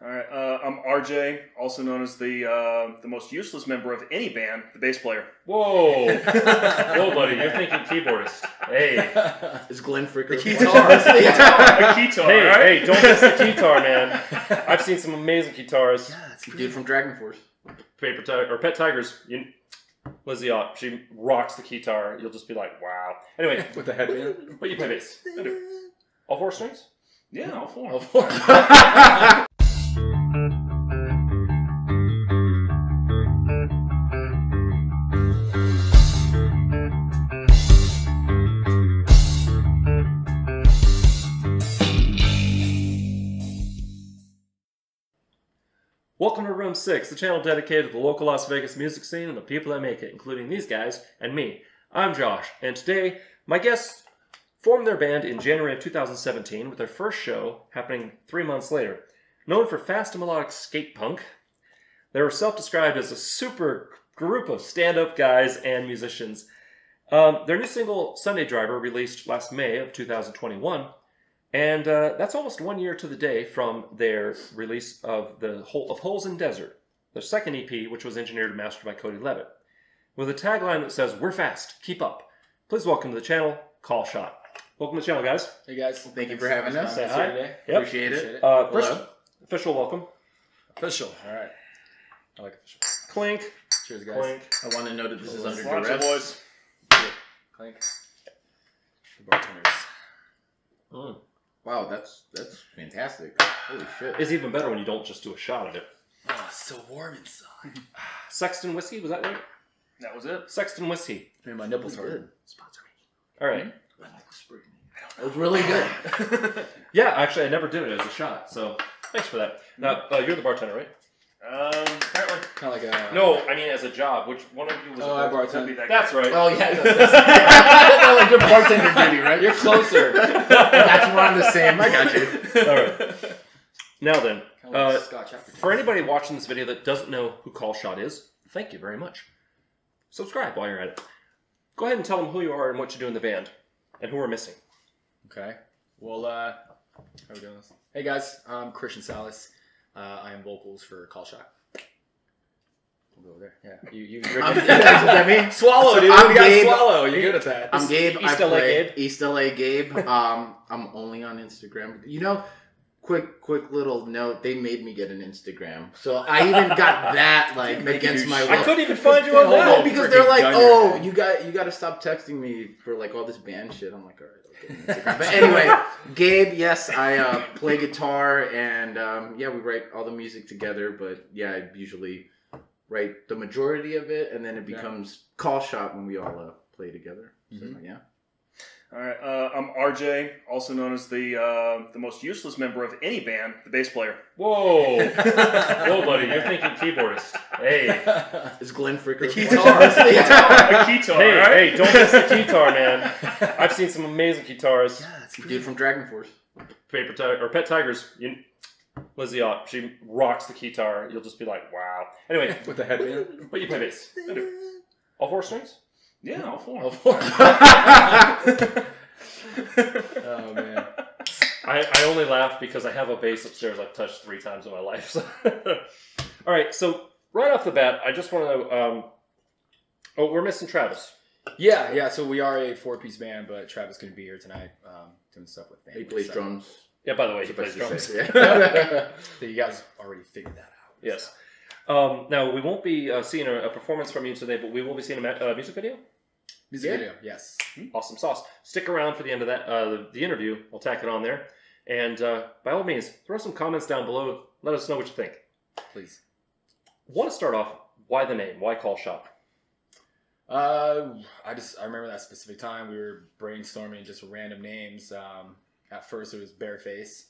All right, uh, I'm RJ, also known as the uh, the most useless member of any band, the bass player. Whoa, whoa, buddy! You're thinking keyboardist. Hey, Is Glenn Fricker? The guitar. It's the guitar. a keytar, hey, all right? hey! Don't miss the guitar, man. I've seen some amazing guitars. Yeah, it's the dude from DragonForce. Paper Tiger or Pet Tigers. You, Lizzie Ott, she rocks the guitar. You'll just be like, wow. Anyway, With the headband. but you play bass. I do. All four strings. Yeah, all four. all four. Welcome to Room 6, the channel dedicated to the local Las Vegas music scene and the people that make it, including these guys and me. I'm Josh, and today my guests formed their band in January of 2017 with their first show happening three months later. Known for fast and melodic skate punk, they were self described as a super group of stand up guys and musicians. Um, their new single, Sunday Driver, released last May of 2021, and uh, that's almost one year to the day from their release of the Hole of Holes in Desert, their second EP, which was engineered and mastered by Cody Levitt, with a tagline that says "We're fast, keep up." Please welcome to the channel, Call Shot. Welcome to the channel, guys. Hey guys, Thank you for having us. Say Say hi. Today. Yep. Appreciate Appreciate it. it. Uh, first, Hello. official welcome. Official. All right. I like official. Clink, Cheers, guys. clink. I want to know that this is under Watch it, duress. boys. Clink. The bartenders. Mm. Wow, that's that's fantastic. Holy shit. It's even better when you don't just do a shot of it. Oh, it's so warm inside. Sexton whiskey was that right? That was it. Sexton whiskey. Man, my nipples Good. hurt. Sponsor me. All right. I like the sprigging. It was really good. Yeah, actually, I never did it as a shot, so thanks for that. Now, uh, you're the bartender, right? Um, apparently. Kind of like a. No, I mean as a job. Which one of you was? Oh, a I bartender? bartend. That That's right. Oh yeah, that's, no, like your bartender duty, right? You're closer. That's we're the same. I got you. All right. Now then, Kind of like uh, Scotch for anybody watching this video that doesn't know who Call Shot is, thank you very much. Subscribe while you're at it. Go ahead and tell them who you are and what you do in the band, and who we're missing. Okay. Well, uh, how are we doing this? Hey guys, I'm Christian Salas. Uh, I am vocals for Call Shot. We'll go over there. Yeah. You you. You're I'm, good. you guys look me. swallow, So dude. I'm you gotta Gabe. swallow. You're good at that. I'm Gabe. East I LA play Gabe. East LA Gabe. Um, I'm only on Instagram. You know, quick, quick little note. They made me get an Instagram, so I even got that like against my will. I couldn't even find you on Hold No, that. because they're like, oh, you got you got to stop texting me for like all this band shit. I'm like, all right, I'll get an Instagram. but anyway, Gabe, yes, I uh, play guitar and um, yeah, we write all the music together. But yeah, I usually write the majority of it, and then it Yeah. becomes call shot when we all uh, play together. So, Mhm. yeah. All right, uh, I'm RJ, also known as the uh, the most useless member of any band, the bass player. Whoa, whoa, buddy! You're thinking keyboardist. Hey, Is Glenn Fricker? The It's guitar. the guitar. a keytar, hey, all right? hey! Don't miss the guitar, man. I've seen some amazing guitars. Yeah, it's the dude from DragonForce. Paper Tiger or Pet Tigers. You, Lizzie Ott, she rocks the guitar. You'll just be like, wow. Anyway, With the headband. but you play bass. I. All four strings. Yeah, all four. Oh man. I, I only laugh because I have a bass upstairs I've touched three times in my life. So. All right, so right off the bat, I just want to. Um, oh, we're missing Travis. Yeah, yeah. So we are a four-piece band, but Travis couldn't be here tonight, um, doing stuff with family. He plays so- drums. Yeah, by the way, he plays drums. say, yeah. So you guys already figured that out. Yes. Um, now we won't be uh, seeing a, a performance from you today, but we will be seeing a uh, music video. Music Yeah. video, yes. Awesome sauce. Stick around for the end of that uh, the, the interview. I'll tack it on there, and uh, by all means, throw some comments down below. Let us know what you think. Please. Want to start off? Why the name? Why call Shot? Uh, I just I remember that specific time we were brainstorming just random names. Um, at first it was Bareface,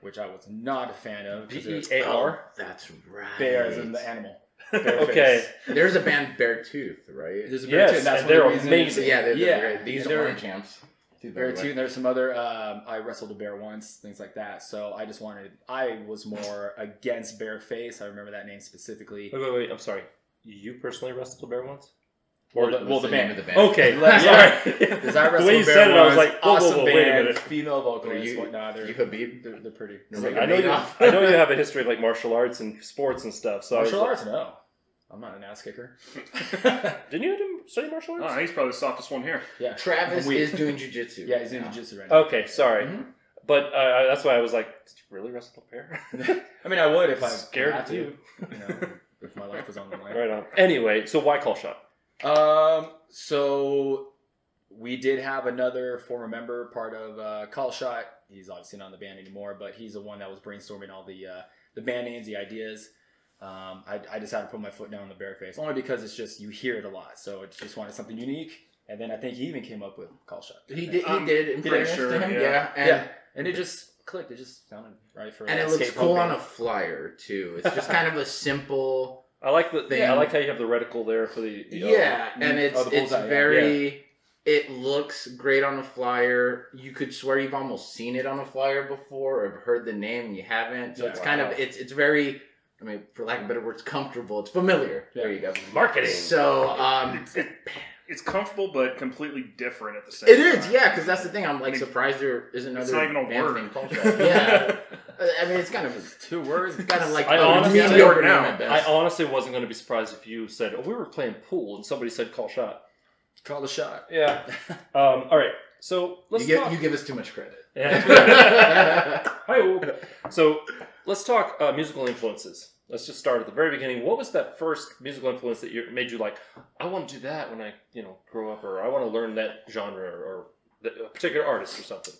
which I was not a fan of. 'cause B it was E A R. That's right. Bear as in the animal. Bareface. Okay. There's a band Beartooth, right? There's a Yes, Beartooth, that's and one they're the amazing. yeah, they're, yeah. they're great. These they're- are orange champs. Too, by Beartooth. And there's some other. Um, I wrestled a bear once, things like that. So I just wanted. I was more against Bareface. I remember that name specifically. Wait, wait, wait. I'm sorry. You personally wrestled a bear once? Or Well, the- well, the name band. of the band. Okay, Yeah. sorry. Because I the wrestled way you said it, I was like, whoa, whoa, awesome whoa, wait a band, minute. female vocalists, you- whatnot. They're, You Habib? they're, they're pretty. They're making I know you. I know you have a history of like martial arts and sports and stuff. So Martial I was arts? No. I'm not an ass kicker. Didn't you do- study martial arts? Oh, he's probably the softest one here. yeah. Travis I'm is doing jujitsu. Yeah, he's right in now. jiu-jitsu right now. Okay, sorry, Mhm. but uh, that's why I was like, Did you really wrestle a bear? I mean, I would if I Scared had to. you. You know, if my life was on the line. Right on. Anyway, so why call shot? Um. So we did have another former member, part of uh, Call Shot. He's obviously not in the band anymore, but he's the one that was brainstorming all the uh, the band names, the ideas. Um, I, I decided to put my foot down on the bare face, only because it's just you hear it a lot. So it just wanted something unique, and then I think he even came up with Call Shot. He did. He I'm did. Pretty sure, yeah. yeah. And, yeah, and it just clicked. It just sounded right for. and it looks cool punk on a flyer too. It's just kind of a simple. I like the Thing. yeah, I like how you have the reticle there for the, the, uh, Yeah, and it's Oh, it's bullseye, yeah. very. It looks great on a flyer. You could swear you've almost seen it on a flyer before, or heard the name and you haven't. So Yeah. it's kind of it's it's very. I mean, for lack of better words, comfortable. It's familiar. There you go. marketing. So um, It's, comfortable, but completely different at the same it time. is, yeah, because that's the thing. I'm like I mean, surprised there isn't it's another not even a word. Yeah, I mean it's kind of Two words. it's kind of like I a honestly- I honestly wasn't going to be surprised if you said, "Oh, we were playing pool," and somebody said, "Call shot." Call the shot. Yeah. Um, all right. So let's you give talk. you give us too much credit. Yeah. Hi-oh. So let's talk uh, musical influences. Let's just start at the very beginning. What was that first musical influence that you, made you like, I want to do that when I, you know, grow up, or I want to learn that genre, or, or the, a particular artist or something?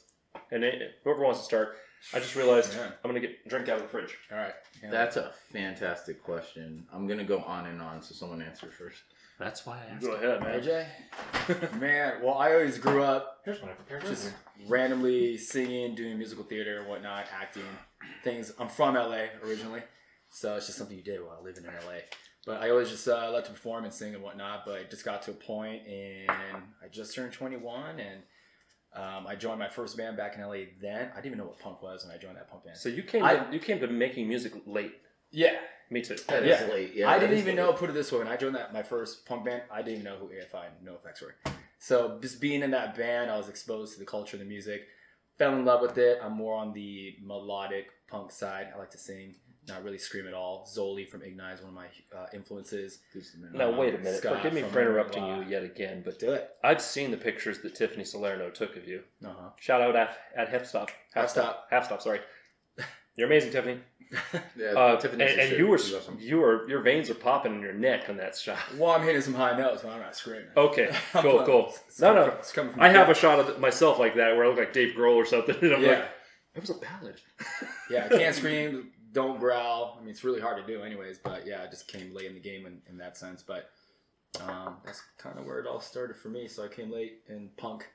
And it, whoever wants to start, I just realized Yeah. I'm gonna get a drink out of the fridge. All right. Yeah. That's a fantastic question. I'm gonna go on and on, so someone answer first. That's why I asked. Go ahead, man. AJ? Man, well, I always grew up Here's what I prepared. just randomly singing, doing musical theater and whatnot, acting, things. I'm from LA originally, so it's just something you did while living in LA. But I always just uh, loved to perform and sing and whatnot. But it just got to a point, and I just turned 21, and um, I joined my first band back in LA. Then I didn't even know what punk was, and I joined that punk band. So you came, I- to, you came to making music late. Yeah, Me too. That is Yeah. late. Yeah, I didn't even late. know. Put it this way: when I joined that my first punk band, I didn't even know who AFI and NoFX were. So just being in that band, I was exposed to the culture, the music, fell in love with it. I'm more on the melodic punk side. I like to sing, not really scream at all. Zoli from Ignite is one of my uh, influences. Now Um, wait a minute. Scott Forgive me for interrupting Raw. you yet again, but Do it. I've seen the pictures that Tiffany Salerno took of you. Uh huh. Shout out at, at Half Stop. Half Stop. Half Stop, sorry. You're amazing, Tiffany. Yeah, Uh, Tiffany and, and you were awesome. you were your veins are popping in your neck on that shot. well, I'm hitting some high notes, but I'm not screaming. Okay, cool, not- cool. it's No, no. from- from I the have a shot of myself like that where I look like Dave Grohl or something, and I'm yeah. like, that was a ballad. Yeah, I can't scream, don't growl. I mean, it's really hard to do, anyways. But yeah, I just came late in the game in, in that sense. But um, that's kind of where it all started for me. So I came late in punk,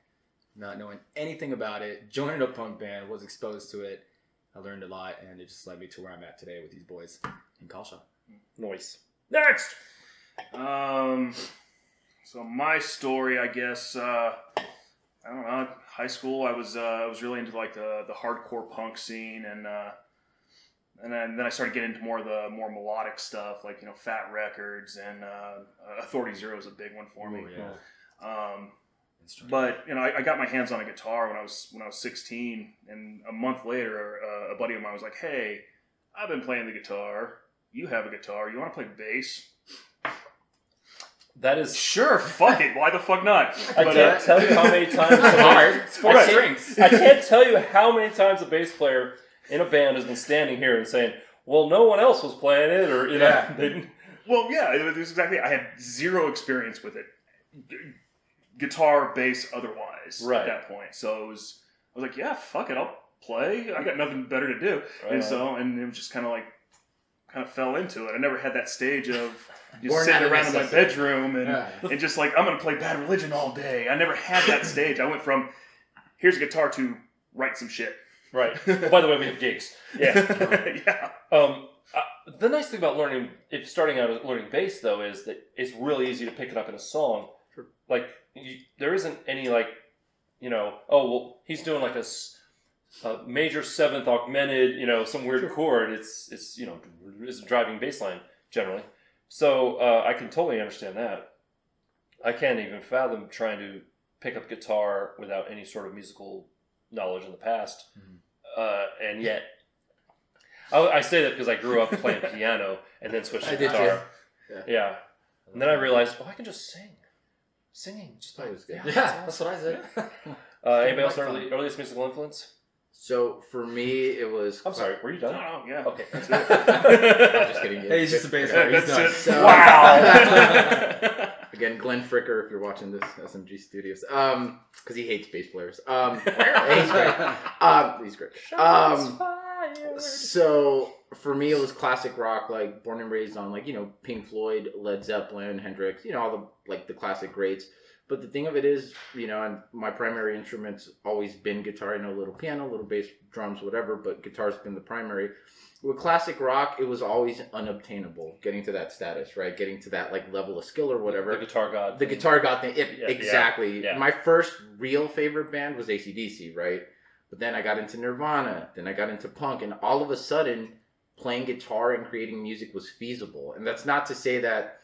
not knowing anything about it. Joined a punk band, was exposed to it. I learned a lot, and it just led me to where I'm at today with these boys in Call Shot. Noise. Next. Um, so my story, I guess, uh, I don't know. High school, I was uh, I was really into like the the hardcore punk scene, and uh, and then, then I started getting into more of the more melodic stuff, like you know Fat Wreck Chords and uh, Authority Zero is a big one for me. Ooh, yeah. Um, but you know, I, I got my hands on a guitar when I was when I was 16, and a month later, uh, a buddy of mine was like, "Hey, I've been playing the guitar. You have a guitar. You want to play bass?" That is. Sure, fuck it. Why the fuck not? I But, can't uh, tell you how many times. It's hard. It's four I strings. I can't tell you how many times a bass player in a band has been standing here and saying, "Well, no one else was playing it," or you know, Yeah. they didn't- well, yeah, it was exactly. I had zero experience with it, G- guitar, bass, otherwise. Right. At that point, so it was. I was like, yeah, fuck it, I'll play. I got nothing better to do, Right and on. so and it was just kind of like, kind of fell into it. I never had that stage of just Born sitting around in my bedroom and Yeah. and just like I'm gonna play Bad Religion all day. I never had that stage. I went from here's a guitar to write some shit. Right. Oh, by the way, we have gigs. Yeah. yeah. Um, uh, the nice thing about learning, if starting out learning bass, though, is that it's really easy to pick it up in a song. Sure. Like, you, there isn't any like, you know, oh well, he's doing like a major seventh augmented, you know, some weird chord. It's it's you know, it's a driving bass line generally. So uh, I can totally understand that. I can't even fathom trying to pick up guitar without any sort of musical knowledge in the past. Mhm. Uh, and yet, I, I say that because I grew up playing piano and then switched to I guitar. too. Yeah. Yeah. And then I realized, oh, I can just sing. Singing, just That was good. Yeah, that's what I said. Uh, anybody else Microphone. early, earliest musical influence? So for me, it was. I'm sorry, were you done? Oh, yeah. Okay, that's I'm just kidding. Hey, he's just a bass player. He's that's done. it. So- wow. Again, Glenn Fricker, if you're watching this, SMG Studios, um, because he hates bass players. Um, he's great. Um, he's great. Um, so for me, it was classic rock, like born and raised on like you know Pink Floyd, Led Zeppelin, Hendrix, you know all the like the classic greats. But the thing of it is, you know, and my primary instrument's always been guitar. I know a little piano, a little bass, drums, whatever, but guitar's been the primary. With classic rock, it was always unobtainable getting to that status, right? Getting to that like level of skill or whatever. the guitar god. The guitar got the it, Yeah, exactly. yeah, yeah. My first real favorite band was AC/DC, right? But then I got into Nirvana, then I got into punk, and all of a sudden, playing guitar and creating music was feasible. And that's not to say that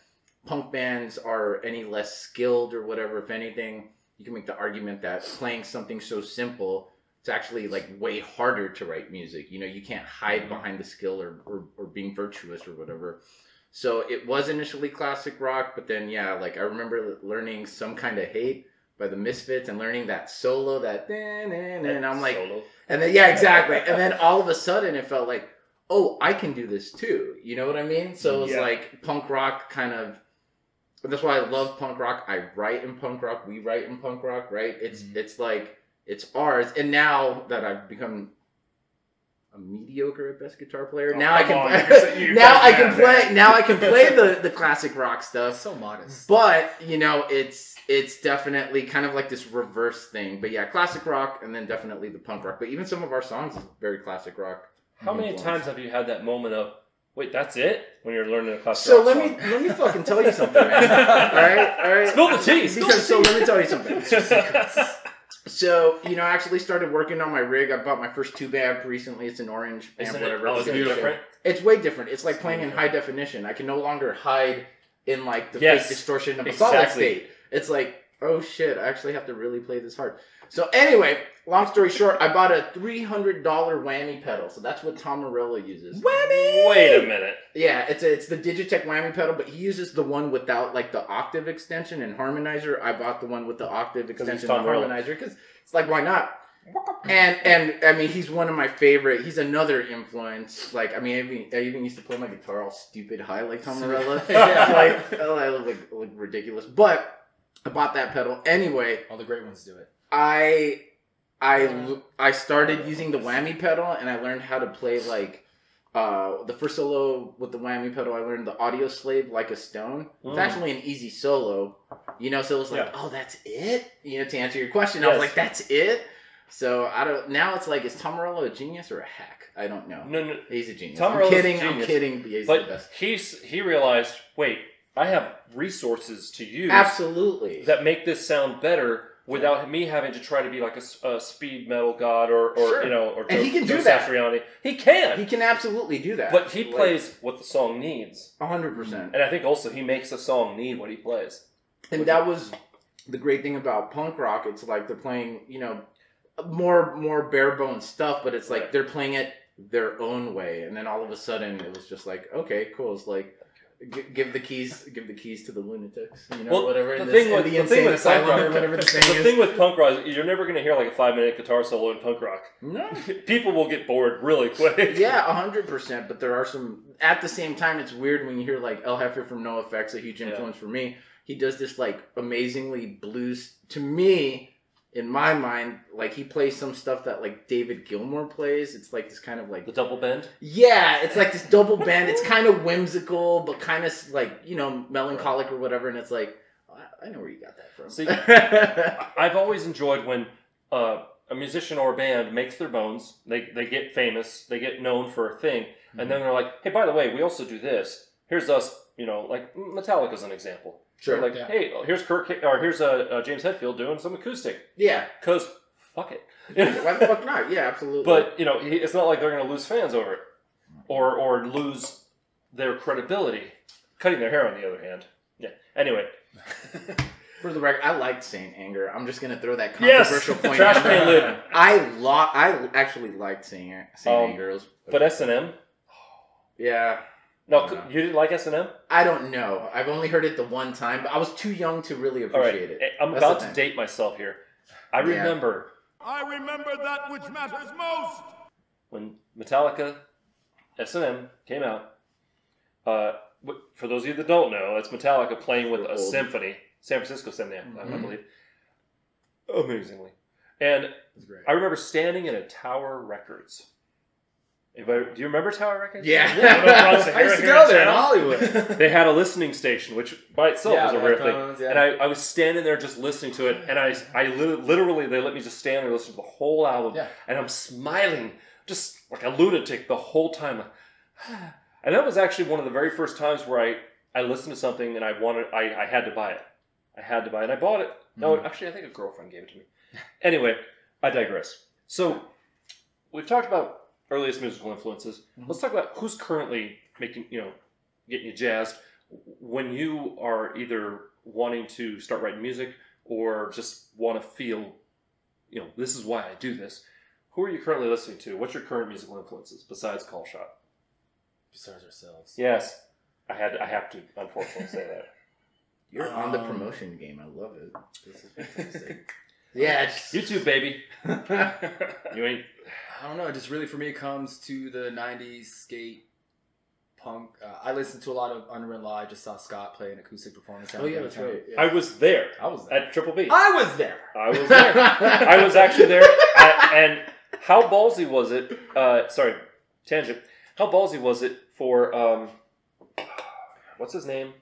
punk bands are any less skilled or whatever. If anything, you can make the argument that playing something so simple, it's actually like way harder to write music. You know, you can't hide Mhm. behind the skill or, or, or being virtuous or whatever. So it was initially classic rock, but then yeah, like I remember learning some kind of hate by the Misfits and learning that solo, that and I'm like, Solo. and then yeah, exactly. And then all of a sudden, it felt like, oh, I can do this too. You know what I mean? So it was Yeah. like punk rock kind of. But that's why I love punk rock. I write in punk rock. We write in punk rock, right? It's Mhm. it's like it's ours. And now that I've become a mediocre at best guitar player, Oh, now I can you're- you're now I can play man. now I can play the the classic rock stuff. so modest. But you know, it's it's definitely kind of like this reverse thing. But yeah, classic rock, and then definitely the punk rock. But even some of our songs is very classic rock. How many influence. times have you had that moment of, wait, that's it? When you're learning a classic So let song? me let me fucking tell you something, all right, all right. Spill the tea, spill Because, the so tea. let me tell you something. So you know, I actually started working on my rig. I bought my first tube amp recently. It's an orange amp, Isn't it? whatever. Oh, It's different? It's way different. It's like playing in high definition. I can no longer hide in like the Yes, fake distortion of a solid state. It's like, oh shit, I actually have to really play this hard. So anyway, long story short, I bought a three hundred dollar whammy pedal. So that's what Tom Morello uses. Whammy! Wait a minute. Yeah, it's a, it's the Digitech whammy pedal, but he uses the one without like the octave extension and harmonizer. I bought the one with the octave extension and harmonizer because it's like why not? And and I mean he's one of my favorite. He's another influence. Like I mean I, even, I even used to play my guitar all stupid high like Tom Morello. Yeah. like oh, I look like, look ridiculous. But I bought that pedal anyway. All the great ones do it. I I I started using the whammy pedal and I learned how to play like uh, the first solo with the whammy pedal. I learned the Audioslave like a stone. It's Mm. actually an easy solo, you know. So it was like, Yeah. oh, that's it. You know, to answer your question, I was like, that's it. So I don't. Now it's like, is Tom Morello a genius or a hack? I don't know. No, no. He's a genius. Tom I'm Morello's a kidding. I'm genius. kidding. But he's the But best. he's he realized, wait, I have resources to use Absolutely. that make this sound better without me having to try to be like a speed metal god or, or Sure. you know or And Joe, he can Joe do that. Satriani. He can, he can absolutely do that. but he Like, plays what the song needs, hundred percent. and I think also he makes the song need what he plays. And that was the great thing about punk rock. It's like they're playing, you know, more more bare bones stuff, but it's like Right. they're playing it their own way. And then all of a sudden, it was just like, okay, cool. It's like g- give the keys, give the keys to the lunatics, you know, Well, whatever. the in thing with- the the thing with punk rock- whatever the The thing is. thing with punk rock, is you're never going to hear like a five minute guitar solo in punk rock. no. People will get bored really quick. Yeah, hundred percent. But there are some. At the same time, it's weird when you hear like El Hefe from NoFX, a huge Yeah. influence for me. He does this like amazingly blues. To me, in my mind, like he plays some stuff that like David Gilmour plays. It's like this kind of like The double bend. yeah, it's like this double bend. It's kind of whimsical, but kind of like you know melancholic or whatever. And it's like I- I know where you got that from. See, I- I've always enjoyed when uh, a musician or a band makes their bones. They they get famous. They get known for a thing, and then they're like, "Hey, by the way, we also do this. Here's us." You know, like Metallica's an example. Sure, like, yeah. "Hey, here's Kirk or here's uh, uh, James Hetfield doing some acoustic." yeah. Cause fuck it. Why the fuck not? Yeah, absolutely. But you know, it's not like they're going to lose fans over it, or or lose their credibility. Cutting their hair, on the other hand, yeah. Anyway, For the record, I liked Saint Anger. I'm just gonna throw that Yes! controversial point Trash out can there. lid. I lo- I actually liked Saint Saint Um, Anger. It was- But S and M. yeah, No, Yeah. you didn't like S and M. I don't know. I've only heard it the one time, but I was too young to really All right, appreciate it. eh, I'm That's about to date myself here. I Yeah. remember I remember that which matters most. when Metallica S and M came out. Uh, for those of you that don't know, it's Metallica playing with We're a old. symphony, San Francisco Symphony, I- I believe. Amazingly, and I remember standing in a Tower Records. I, do you remember Tower Records? Yeah. yeah. I used to go there in Hollywood. They had a listening station, which by itself Yeah, was a rare thing. yeah. And I, I was standing there just listening to it, and I, I literally, they let me just stand there and listen to the whole album, Yeah. and I'm smiling, just like a lunatic the whole time. And that was actually one of the very first times where I, I listened to something and I wanted, I, I had to buy it. I had to buy it, and I bought it. No, Mm-hmm. actually, I think a girlfriend gave it to me. Anyway, I digress. So, we've talked about earliest musical influences. Mm-hmm. Let's talk about who's currently making, you know, getting you jazzed when you are either wanting to start writing music or just want to feel, you know, this is why I do this. Who are you currently listening to? What's your current musical influences besides Call Shot? Besides ourselves. Yes, I had. I have to unfortunately say that. You're on the Um, promotion game. I love it. This is fantastic. yeah, it's, You too, baby. You ain't. I don't know. It just really for me, it comes to the '90s skate punk. Uh, I listened to a lot of Unwritten Law. I just saw Scott play an acoustic performance. oh yeah, that's right. I was there I was there. at Triple B. I was there. I was there. I was actually there. I, and how ballsy was it? Uh, sorry, tangent. How ballsy was it for um, what's his name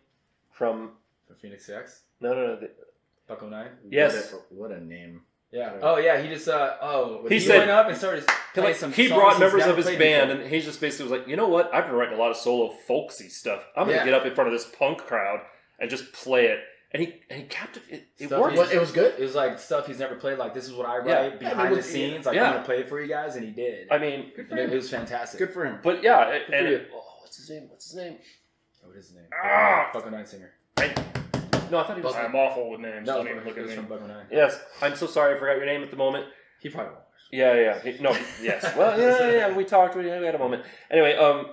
from? For Phoenix X, No, no, no. The, Buck-O-Nine. Yes. What a, what a name. Yeah. Oh yeah. He just uh oh He he, said- went up and started playing like, some. he songs brought members of his band, before. and he just basically was like, you know what? I've been writing a lot of solo folksy stuff. I'm gonna Yeah. get up in front of this punk crowd and just play it. And he and he captivated. It, it Stuff worked. he- it was good. It was like stuff he's never played. Like this is what I write Yeah. behind Yeah, it the was- scenes. Like yeah. I'm gonna play it for you guys, and he did. I mean, Good for it, him. it was fantastic. Good for him. but yeah, it- and it, oh, what's his name? What's his name? Oh, what is his name? Ah! Buck-O-Nine singer. No, I thought he was. Buzzard. I'm awful with names. No, Don't it even look was at me. from Buck-O-Nine. Yes, I'm so sorry. I forgot your name at the moment. He probably won't. Yeah, yeah. He- no, yes. Well, yeah, yeah. We talked. We we had a moment. Anyway, um,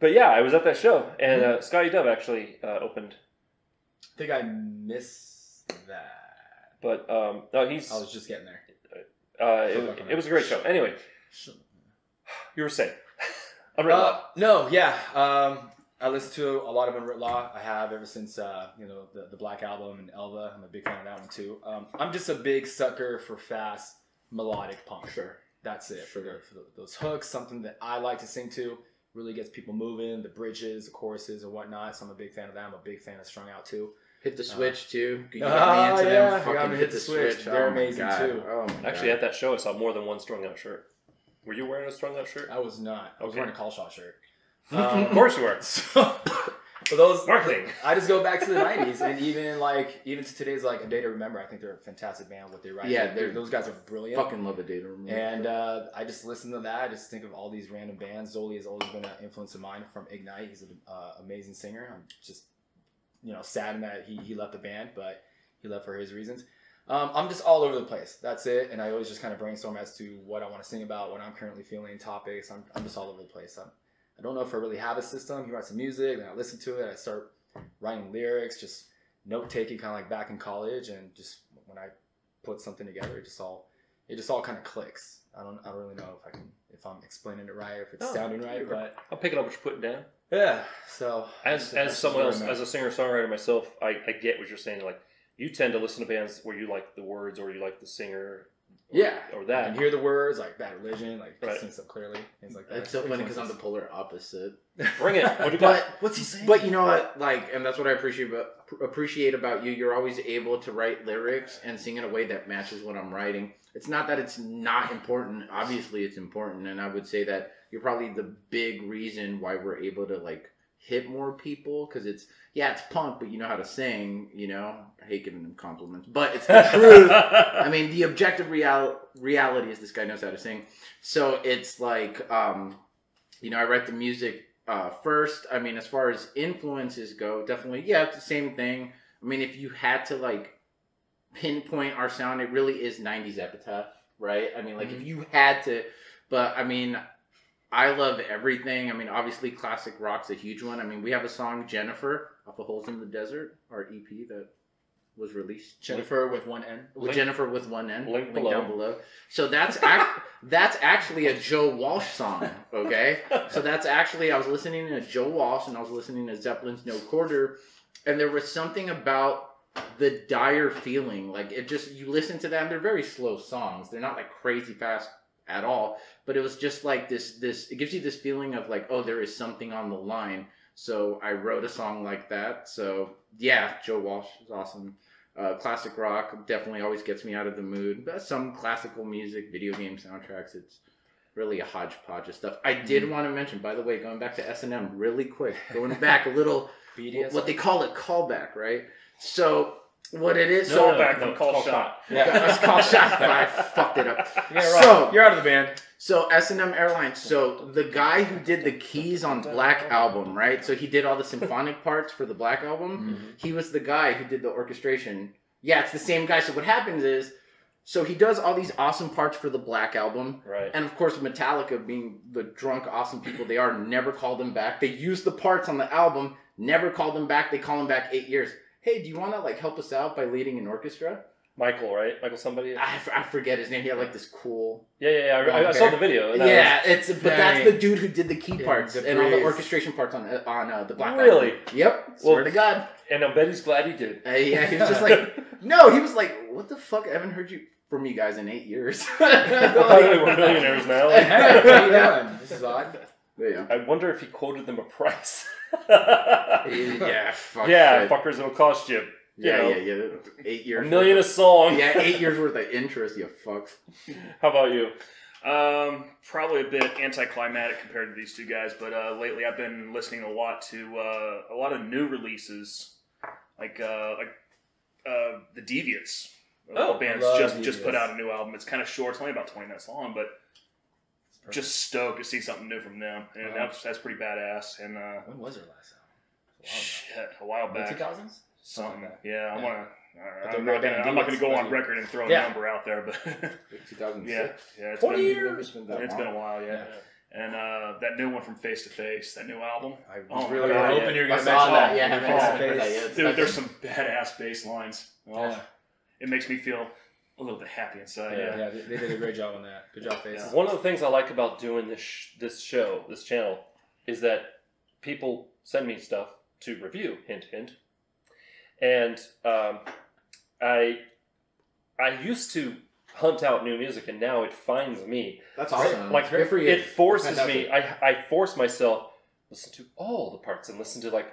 but yeah, I was at that show, and uh, Scotty Dove actually uh, opened. I think I missed that. But um, no, he's. I was just getting there. Uh, So it, it was a great show. Anyway, you were saying. I'm Uh, no, yeah. Um, I listen to a lot of Unwritten Law. I have ever since uh, you know the, the Black Album and Elva. I'm a big fan of that one too. Um, I'm just a big sucker for fast melodic punk. Sure. That's it. For, the, for the- those hooks, something that I like to sing to, really gets people moving. The bridges, the choruses, and whatnot. So I'm a big fan of that. I'm a big fan of Strung Out too. Hit the switch too. You got me into yeah, them. Fucking me hit the switch. They're oh amazing, God. too. Oh actually God. at that show, I saw more than one strung out shirt. Were you wearing a strung out shirt? I was not. I was Okay. wearing a call shot shirt. Of course you were. So, for those. I just go back to the '90s, and even like even to today's like a day to remember. I think they're a fantastic band. What they write, Yeah, They're- they're- those guys are brilliant. fucking love a day to remember. And uh, I just listen to that. I just think of all these random bands. Zoli has always been an influence of mine from Ignite. He's an uh, amazing singer. I'm just, you know, saddened that he, he left the band, but he left for his reasons. Um, I'm just all over the place. That's it. And I always just kind of brainstorm as to what I want to sing about, what I'm currently feeling, topics. I'm, I'm just all over the place. I'm, I don't know if I really have a system. He writes some music, and I listen to it. I start writing lyrics, just note taking, kind of like back in college. And just when I put something together, it just all it just all kind of clicks. I don't I don't really know if I can if I'm explaining it right, if it's Oh, sounding right, but I'm picking up what you're putting down. yeah. So As as someone else, as a singer songwriter myself, I, I get what you're saying. Like you tend to listen to bands where you like the words or you like the singer. Or, Yeah. Or I that. can hear the words like Bad Religion, like Right. sing stuff clearly, things like that. it's so funny because I'm the polar opposite. Bring it. What do you But got? What's he saying? But you know what? Like, and that's what I appreciate about appreciate about you. You're always able to write lyrics and sing in a way that matches what I'm writing. It's not that it's not important. Obviously, it's important, and I would say that you're probably the big reason why we're able to like hit more people because it's yeah, it's punk, but you know how to sing. You know, I hate giving them compliments, but it's the truth. I mean, the objective real- reality is this guy knows how to sing. So it's like, um, you know, I write the music uh, first. I mean, as far as influences go, definitely, yeah, it's the same thing. I mean, if you had to like pinpoint our sound, it really is '90s epitaph, right? I mean, like Mm-hmm. if you had to, but I mean, I love everything. I mean, obviously, classic rock's a huge one. I mean, we have a song Jennifer off of Holes in the Desert, our EP that was released. Jennifer with one N. with Link- Jennifer with one N. link below. down below. So that's that's actually a Joe Walsh song. Okay, so that's actually I was listening to Joe Walsh and I was listening to Zeppelin's No Quarter, and there was something about the dire feeling. Like it just you listen to them. They're very slow songs. They're not like crazy fast at all. But it was just like this this. It gives you this feeling of like oh there is something on the line. So I wrote a song like that. So yeah, Joe Walsh is awesome. Uh, classic rock definitely always gets me out of the mood. But some classical music, video game soundtracks, it's really a hodgepodge of stuff. I did want to mention, by the way, going back to S and M really quick, going back a little, BDS. what they call it callback, right? So what it is, No, so no, back no, from Call call Shot. Yeah. it's called shot, but I fucked it up. Yeah, right. So- You're out of the band. So S and M Airlines. So the guy who did the keys on Black album, right? So he did all the symphonic parts for the Black album. Mm-hmm. He was the guy who did the orchestration. Yeah, it's the same guy. So what happens is, so he does all these awesome parts for the Black album, Right. and of course Metallica, being the drunk awesome people they are, never called them back. They used the parts on the album, never called them back. They call them back eight years. Hey, do you want to like help us out by leading an orchestra? Michael, right? Michael somebody? I, f- I forget his name. He had like this cool Yeah, yeah, yeah. I, I saw the video. and that yeah, it's but that's the dude who did the key Yeah, parts the and all the orchestration parts on on uh, the Black. Really? Album. Yep. Swear Well- to God. and I bet he's glad he did. Uh, yeah, he was just like, no, he was like, what the fuck? I haven't heard you from you guys in eight years. Clearly we're millionaires now. Hey, how you doing? This is odd. yeah. I wonder if he quoted them a price. Yeah. Fuck yeah, shit. fuckers, it'll cost you, you Yeah, know, yeah, yeah. Eight a years. million a worth song. yeah, eight years worth of interest. You fucks. How about you? Um, probably a bit anticlimactic compared to these two guys, but uh, lately I've been listening a lot to uh, a lot of new releases, like uh, like uh, the Deviants. Oh, band's love just just put out a new album. It's kind of short; it's only about twenty minutes long, but just stoked to see something new from them, and Uh-huh. that's that's pretty badass. And uh, When was their last album? shit, a while back, 2000s? something. Yeah, I yeah. want to. Right, I'm not gonna, I'm not gonna go on record and throw a Yeah. number out there, but 2006. yeah, yeah, it's 20 been, years? It's been, It's been a while, yeah. And uh, that new one from Face to Face, that new album. I was Oh, really God, hoping yeah. you're going to mention that. that. Yeah, Face to face. that. Dude, there's some badass bass lines. Oh, Yeah. It makes me feel a little bit happy inside. Yeah. Yeah. Yeah, they, they did a great job on that. Good job, Face. Yeah. One of the things I like about doing this sh- this show, this channel, is that people send me stuff to review. Hint, hint. And um, I I used to hunt out new music, and now it finds me. That's awesome. Like Good for you. it forces That's me. I I force myself listen to all the parts and listen to like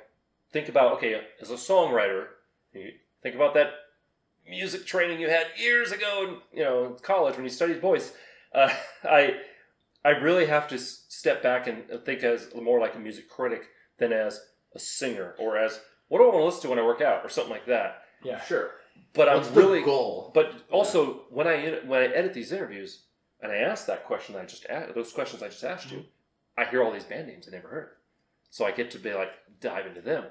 think about okay as a songwriter, you think about that music training you had years ago in you know college when you studied voice. Uh, I I really have to step back and think as more like a music critic than as a singer or as what do I want to listen to when I work out or something like that. Yeah. Sure. But What's I'm the really goal? but also, when I when I edit these interviews and I ask that question I just asked, those questions I just asked you, I hear all these band names I never heard, so I get to be like dive into them.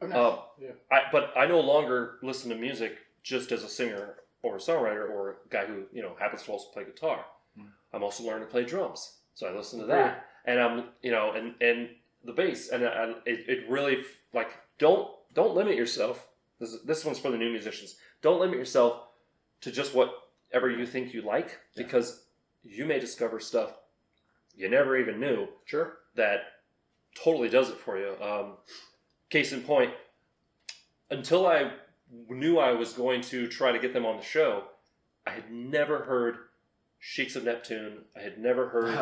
Oh, nice. Um, Yeah. I, but I no longer listen to music just as a singer or a songwriter or a guy who you know happens to also play guitar. I'm also learning to play drums, so I listen to that, and I'm you know and and the bass, and I, it, it really like don't don't limit yourself. This this one's for the new musicians. Don't limit yourself to just whatever you think you like, because you may discover stuff you never even knew Sure. that totally does it for you. Um, case in point, until I knew I was going to try to get them on the show, I had never heard Sheiks of Neptune. I had never heard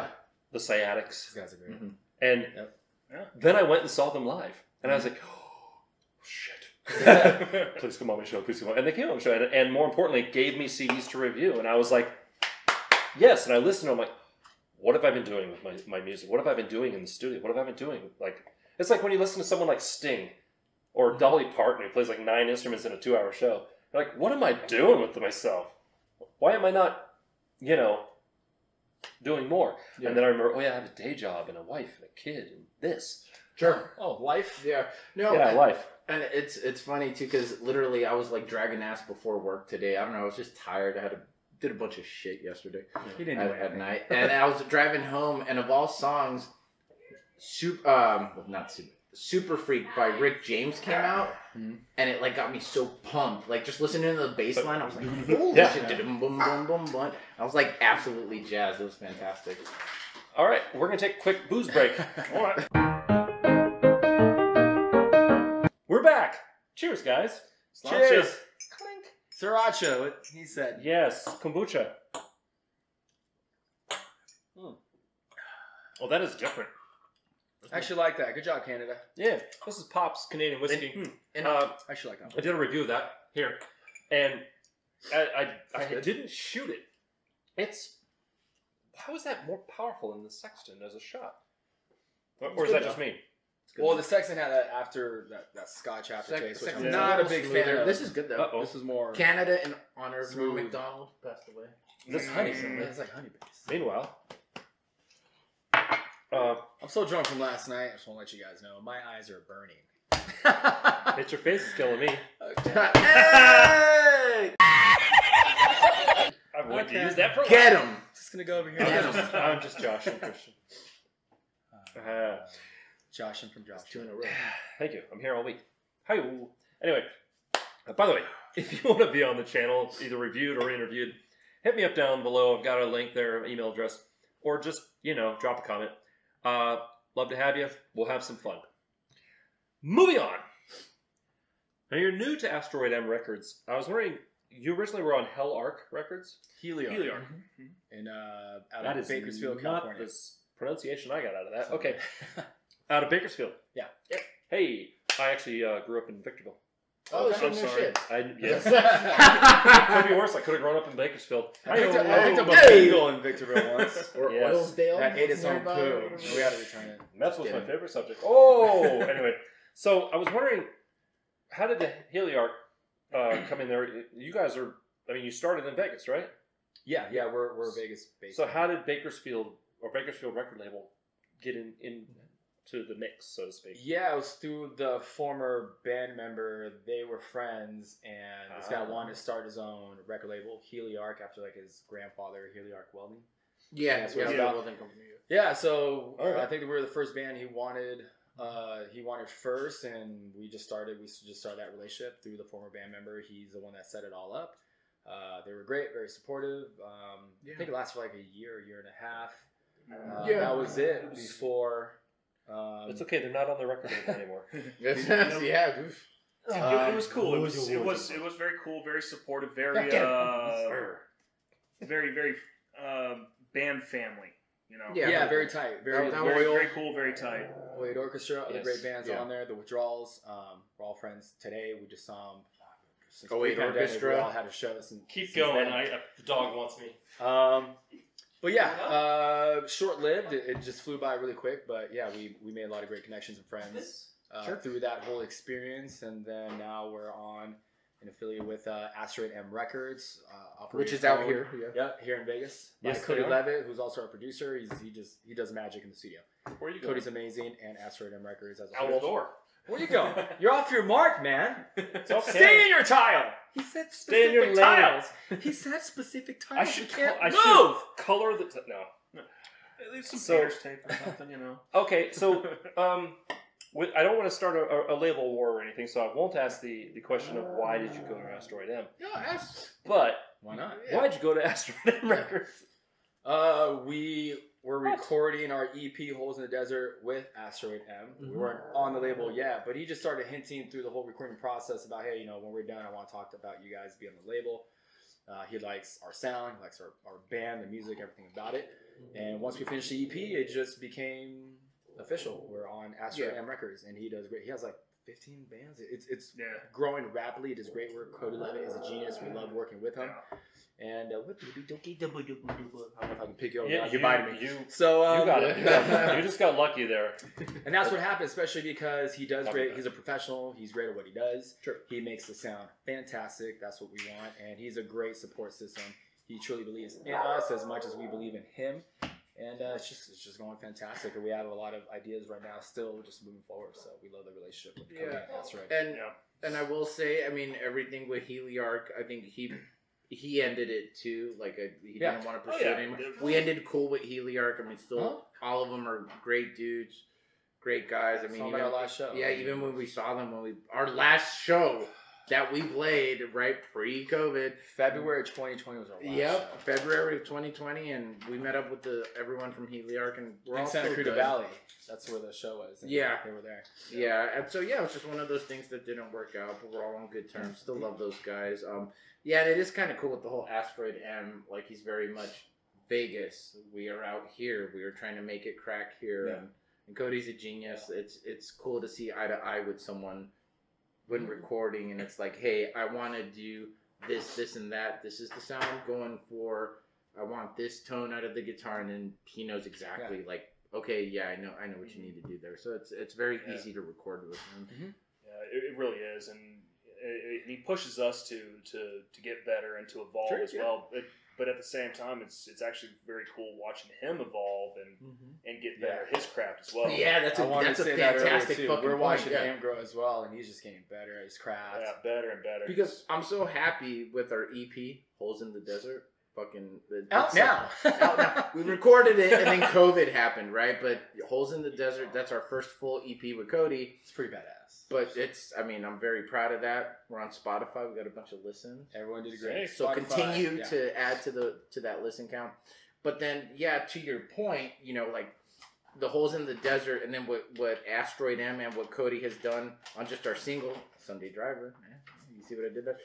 the Sciatics. These guys are great. Mm-hmm. And Yep. Yeah. then I went and saw them live. And I was like, oh, shit. please come on my show. Please come on. And they came on my show. And, and more importantly, gave me CDs to review. And I was like, yes. And I listened to them like, what have I been doing with my, my music? What have I been doing in the studio? What have I been doing? Like, it's like when you listen to someone like Sting or Dolly Parton who plays like nine instruments in a two hour show. You're like, what am I doing with myself? Why am I not, you know, doing more? Yeah. And then I remember, oh yeah, I have a day job and a wife and a kid and this. Sure. Oh, life? Yeah. No. yeah, I- life. And it's it's funny too because literally I was like dragging ass before work today. I don't know. I was just tired. I had a did a bunch of shit yesterday He didn't at, do at night, and I was driving home, and of all songs, super um well, not super super freak by Rick James came out, Mhm. and it like got me so pumped. Like just listening to the bass line, I was like, holy Yeah. shit! Boom, boom, boom, boom, boom. I was like absolutely jazzed. It was fantastic. All right, we're gonna take a quick booze break. All right. we're back. Cheers, guys. Cheers. Clink. Sriracha, what he said. Yes, kombucha. Hmm. Oh, that is different. I actually like that. Good job, Canada. Yeah, this is Pop's Canadian whiskey. And- and- uh, I actually like that. I did a review of that here, and I I, I didn't shoot it. It's how is that more powerful than the Sexton as a shot? Or, or is good that just me? Well, the Sexton had that after that, that Scotch Sec- aftertaste, which I'm Yeah. not a big smoother. fan of. This is good though. Uh-oh. This is more. Canada in honor of Norm Smooth. Macdonald passed away. This It's honey. honey. It's like honey based. Meanwhile, uh, I'm so drunk from last night. I just want to let you guys know my eyes are burning. it's your face is killing me. hey! I'm going Okay. to use that for Get him! just gonna go over here. I'm just, I'm just Josh and Christian. Uh, Josh and from Josh. Two in a row. Thank you. I'm here all week. Hi. Anyway, uh, by the way, if you want to be on the channel, either reviewed or interviewed, hit me up down below. I've got a link there, email address, or just you know drop a comment. Uh, love to have you. We'll have some fun. Moving on. Now you're new to Asteroid M Records. I was wondering, you originally were on Heliarc Records. Helios. Heliar. In uh, out That of is Bakersfield, not California. the s- pronunciation I got out of that. Okay, out of Bakersfield. Yeah. Yep. Hey, I actually uh, grew up in Victorville. Oh, I'm shit, no sorry. shit. I yes. Could be worse. I could have grown up in Bakersfield. picked up, I Hey. picked up a Hey. beagle in Victorville once. Or Yes. Oilsdale. That ate its own nearby, poo. We had to return it. That's what's my favorite subject. Oh, anyway. So I was wondering, how did the Heliarc uh, come in there? You guys are. I mean, you started in Vegas, right? Yeah, yeah, we're we're Vegas based. So how did Bakersfield or Bakersfield record label get in in to the mix, so to speak? Yeah, it was through the former band member. They were friends, and this guy Ah. wanted to start his own record label, Heliarc, after like his grandfather, Heliarc Welding. Yeah, That's yeah, what yeah. about. well, then company. Yeah, so All right. I think we were the first band he wanted. Uh, he wanted first, and we just started. We just started that relationship through the former band member. He's the one that set it all up. Uh, they were great, very supportive. Um, I think it lasted for like a year, year and a half. Uh, Yeah. that was it before. Um, It's okay. They're not on the record anymore. yeah, dude. it, it was cool. It Uh, was it was it was very cool, very supportive, very uh, very very um, band family. You know. Yeah. Yeah, very tight, very That- that Very, loyal. very cool, very tight. Void Orchestra, other Yes. great bands Yeah. on there. The Withdrawals, um, we're all friends today. We just saw them. Since Oh, wait, pre-pandemic, Orchestra. We all had a show. Since, Keep since going. then. I, uh, the dog wants me. Um, but yeah, uh, short lived. It, it just flew by really quick. But yeah, we, we made a lot of great connections and friends uh, Sure. through that whole experience. And then now we're on an affiliate with uh, Asteroid M Records, uh, Which is out here. Yeah. Yep, here in Vegas. By Yes, Cody. Levitt, who's also our producer. He's, he just he does magic in the studio. Where are you going? Cody's amazing, and Asteroid M Records as a Out the door. Where you going? You're off your mark, man. It's okay. Stay in your tile. He said Stay in your specific lane. tiles. He said specific tiles. I should. You can't I move. should color the. T- no. least some So- painter's tape or something, you know. Okay, so um, with, I don't want to start a, a label war or anything, so I won't ask the, the question of why did you go to Asteroid M. Yeah, ask. But Why not? Yeah. why'd you go to Asteroid M Records? Uh, we were What? recording our EP "Holes in the Desert" with Asteroid M. We Mhm. weren't on the label yet, but he just started hinting through the whole recording process about, hey, you know, when we're done, I want to talk about you guys being on the label. Uh, he likes our sound, he likes our, our band, the music, everything about it. And once we finished the EP, it just became official. We're on Asteroid Yeah. M Records, and he does great. He has like 15 bands. It's it's Yeah. growing rapidly. It is great work. Cody Levitt is a genius. We love working with him. And uh, what- I don't know if I can pick you up. Yeah, Yeah, you, you biting me. you, So um, you got it. You, got it. You just got lucky there. and that's what happened, especially because he does great. He's a professional. He's great at what he does. Sure. He makes the sound fantastic. That's what we want, and he's a great support system. He truly believes in us as much as we believe in him. And uh, it's just it's just going fantastic. And we have a lot of ideas right now, still just moving forward. So we love the relationship with Cody. Yeah. That's right. And Yeah. and I will say, I mean, everything with Heliarc, I think he he ended it too. Like uh he Yeah. didn't want to Oh, pursue yeah. it anymore. We ended cool with Heliarc. I mean, still Huh? all of them are great dudes, great guys. I mean, Saw even, my last show. yeah, even when we saw them when we our last show that we played right pre-COVID. February 2020 was our last Yep, show. February of 2020, and we met up with the everyone from Heliarc, and we're in all Santa Cruz. Valley. That's where the show was. Yeah. they were there. Yeah, and so yeah, it was just one of those things that didn't work out, but we're all on good terms. Still love those guys. Um, yeah, and it is kind of cool with the whole Asteroid M. Like he's very much Vegas. We are out here. We are trying to make it crack here, Yeah. and, and Cody's a genius. It's it's cool to see eye to eye with someone when mm-hmm. recording, and it's like, hey, I want to do this, this, and that. This is the sound I'm going for. I want this tone out of the guitar, and then he knows exactly like. Okay, yeah, I know, I know what you mm-hmm. need to do there. So it's it's very Yeah. easy to record with him. Mm-hmm. Yeah, it, it really is, and it, it, he pushes us to to to get better and to evolve Sure, as yeah. well. But but at the same time, it's it's actually very cool watching him evolve and mm-hmm. and get better at his craft as well. Yeah, that's I a wanted that's to a say that fantastic too. fucking We're point, watching yeah. him grow as well, and he's just getting better at his craft. yeah, better and better. Because I'm so happy with our EP, Holes in the Desert. Fucking it- Out now. out now. We recorded it and then COVID happened, right? But Holes in the Desert, that's our first full EP with Cody. It's pretty badass. But it's, I mean, I'm very proud of that. We're on Spotify. We got a bunch of listens. Everyone did a great. So Spotify, continue yeah. to add to the to that listen count. But then, yeah, to your point, you know, like the holes in the desert, and then what what Asteroid M and what Cody has done on just our single Sunday Driver. You see what I did there?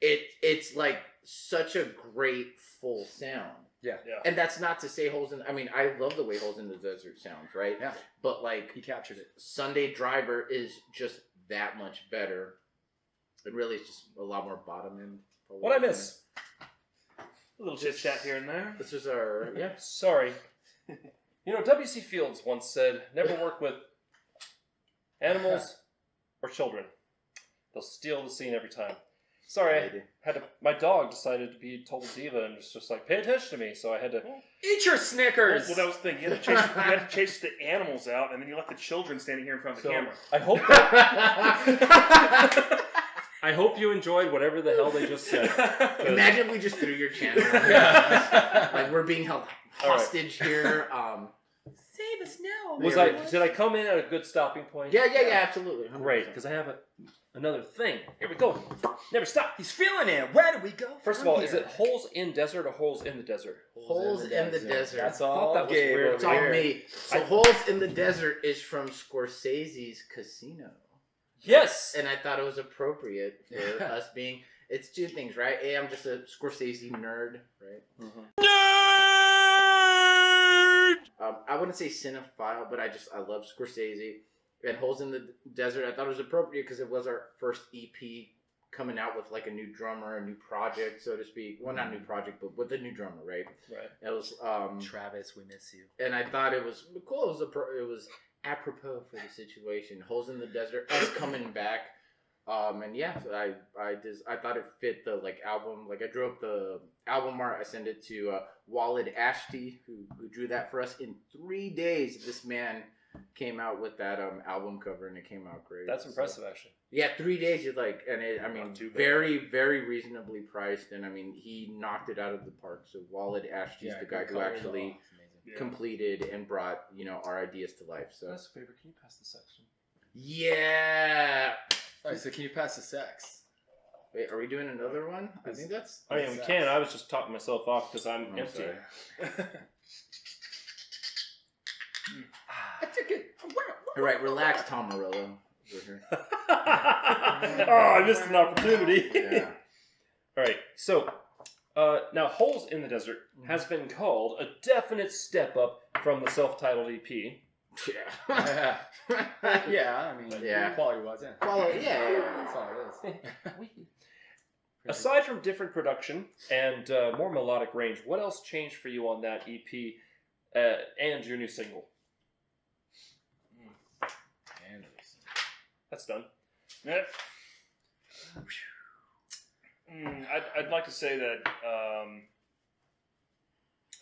It it's like such a great full sound. Yeah. Yeah. And that's not to say holes in. I mean, I love the way holes in the desert sounds, right? Yeah. But like He captured it. Sunday Driver is just that much better. And really, it's just a lot more bottom end. What I miss? a little chit chat here and there. This is our yeah. Sorry. You know, W.C. Fields once said, never work with animals or children. They'll steal the scene every time. Sorry, I had to. My dog decided to be total diva and was just like, pay attention to me. So I had to. Eat your Snickers. well, that was the thing. You had, to chase, you had to chase the animals out, and then you left the children standing here in front of the So camera. I hope that, I hope you enjoyed whatever the hell they just said. Imagine if we just threw your channel. Yeah. like we're being held All right. hostage here. Um, Save us now. Was I? Did I come in at a good stopping point? yeah, yeah, yeah, absolutely. Great, because I have a, another thing. Here we go. Never stop. He's feeling it. Where do we go? First of all, is it holes in desert or holes in the desert? Holes in the desert. That's I thought all. that was Gabe weird. It's all me. So I- Holes in the Desert is from Scorsese's Casino. Yes. And I thought it was appropriate for us being. It's two things, right? A, I'm just a Scorsese nerd, right? Mm-hmm. Um, I wouldn't say cinephile, but I just I love Scorsese. And Holes in the Desert, I thought it was appropriate because it was our first EP coming out with like a new drummer, a new project, so to speak. Well, not a new project, but with a new drummer, right? Right. It was, um, Travis, we miss you. and I thought it was cool. It was a, it was apropos for the situation. Holes in the Desert, us coming back. Um, and yeah, so I I just I thought it fit the like album. Like I drew up the album art. I sent it to uh, Walid Ashty, who who drew that for us in three days. This man came out with that um album cover, and it came out great. That's So- impressive, actually. yeah, three days. You like, and it, I mean, too very, very reasonably priced, and I mean, he knocked it out of the park. So Walid Ashty's the guy who actually Yeah. completed and brought you know our ideas to life. So That's a favor. Can you pass the section? yeah. All right, so can you pass the sex? Wait, are we doing another one? I think that's. I mean, we can. I was just talking myself off because I'm, I'm empty. sorry. I took it. All right, relax, Tom Morello. Over here. oh, I missed an opportunity. Yeah. All right. So uh, now, "Holes in the Desert" has been called a definite step up from the self-titled E EP. Yeah. yeah. yeah, I mean, Yeah. quality wise, yeah. Follow, yeah, yeah, yeah. That's all it is. Aside from different production and uh, more melodic range, what else changed for you on that EP uh, and your new single? That's done. Yeah. Mm, I'd, I'd like to say that um,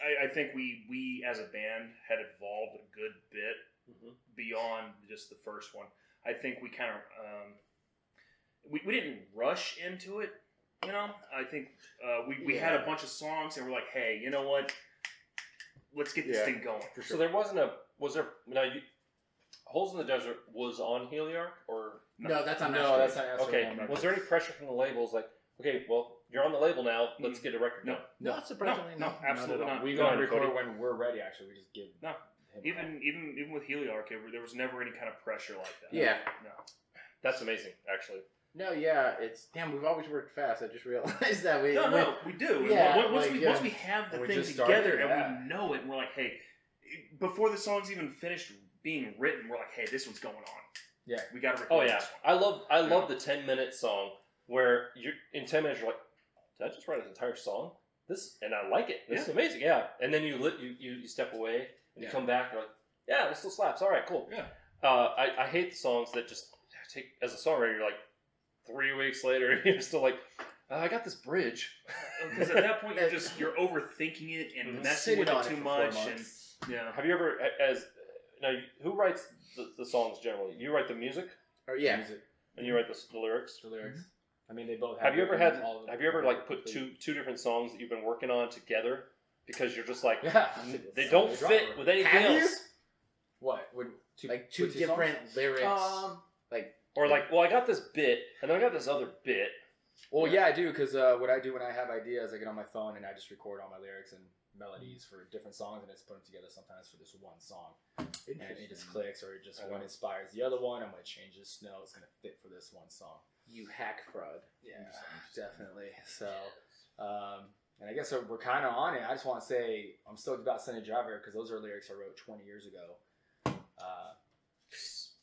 I, I think we we as a band had evolved a good bit Mhm. beyond just the first one. I think we kind of um, we, we didn't rush into it. You know, I think uh, we, we had a bunch of songs and we're like, hey, you know what? Let's get this Yeah. thing going. Sure. So there wasn't a was there now you Holes in the Desert was on Heliarc or No, that's on no, Asteroid. that's not okay? Asteroid. Was there any pressure from the labels like okay, well you're on the label now, let's mm. get a record No. done? No, surprisingly No, no. no, absolutely No, no, not. We Go go on, record Cody. when we're ready. Actually, we just give No. him Even even even with Heliarc, it- there was never any kind of pressure like that. Yeah. No. That's amazing, actually. No, yeah, it's damn. We've always worked fast. I just realized that we. No, we- no, we do. Yeah, once, once like, we yeah. once we have the When we thing together yeah. and we know it, and we're like, hey, before the song's even finished being written, we're like, hey, this one's going on. Yeah. we got to record Oh yeah, this one. I love I love the ten minute song where you in ten minutes you're like, did I just write an entire song? This and I like it. This is amazing. Yeah, and then you lit you, you, you step away and you come back. You're like, yeah, this still slaps. All right, cool. Yeah. Uh, I I hate the songs that just take as a songwriter. You're like three weeks later you're still like, uh, I got this bridge. Because at that point, you're just you're overthinking it and Mhm. messing with it too for four much, and yeah. Have you ever as now who writes the, the songs generally? You write the music or, yeah. Music, and you write the, the lyrics. the lyrics. I mean, they both Have Have you ever had? all of Have you ever like put two two different songs that you've been working on together because you're just like Yeah, they don't Solid fit with anything Have you? else, What? Would two, Like two with different songs? lyrics. Um, like or like, well, I got this bit and then I got this other bit. Well, yeah, I do because uh, what I do when I have ideas, I get on my phone and I just record all my lyrics and melodies for different songs, and it's just put them together sometimes for this one song. And it just clicks, or it just one inspires the other one. I'm gonna change this note; it's gonna fit for this one song. You hack fraud. Yeah, definitely. So, um, and I guess we're, we're kind of on it. I just want to say I'm stoked about Sunday Driver because those are lyrics I wrote 20 years ago. Uh,